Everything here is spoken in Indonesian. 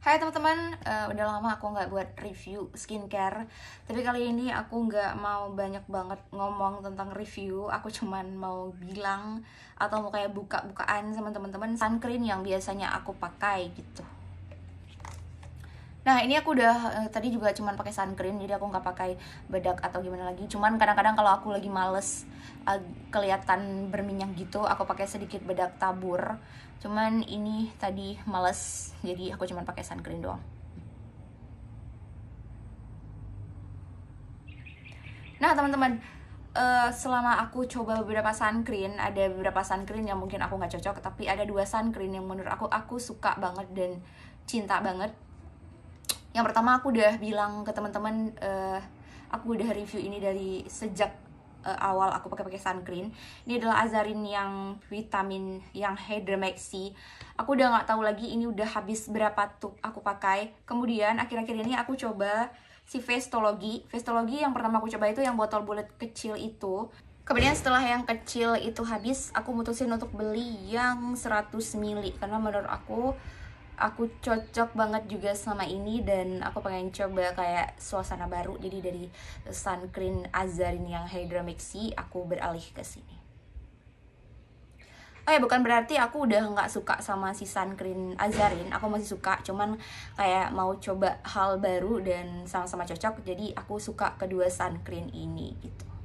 Hai teman-teman, uh, udah lama aku nggak buat review skincare. Tapi kali ini aku nggak mau banyak banget ngomong tentang review. Aku cuman mau bilang atau mau kayak buka-bukaan sama teman-teman Sunscreen yang biasanya aku pakai gitu Nah ini aku udah uh, tadi juga cuman pakai sunscreen jadi aku nggak pakai bedak atau gimana lagi. Cuman kadang-kadang kalau aku lagi males uh, kelihatan berminyak gitu, aku pakai sedikit bedak tabur. Cuman ini tadi males jadi aku cuman pakai sunscreen doang. Nah teman-teman uh, selama aku coba beberapa sunscreen ada beberapa sunscreen yang mungkin aku nggak cocok tapi ada dua sunscreen yang menurut aku aku suka banget dan cinta banget yang pertama aku udah bilang ke teman-teman uh, aku udah review ini dari sejak uh, awal aku pakai pakai sunscreen. Ini adalah Azarin yang vitamin yang Hydra Maxi aku udah nggak tahu lagi ini udah habis berapa tuh aku pakai. Kemudian akhir-akhir ini aku coba si Vestologi Vestologi yang pertama aku coba itu yang botol bulat kecil itu. Kemudian setelah yang kecil itu habis, aku mutusin untuk beli yang 100 ml karena menurut aku aku cocok banget juga sama ini dan aku pengen coba kayak suasana baru. Jadi dari sunscreen Azarin yang Hydra Maxi aku beralih ke sini. Oh ya bukan berarti aku udah nggak suka sama si sunscreen Azarin Aku masih suka cuman kayak mau coba hal baru dan sama-sama cocok Jadi aku suka kedua sunscreen ini gitu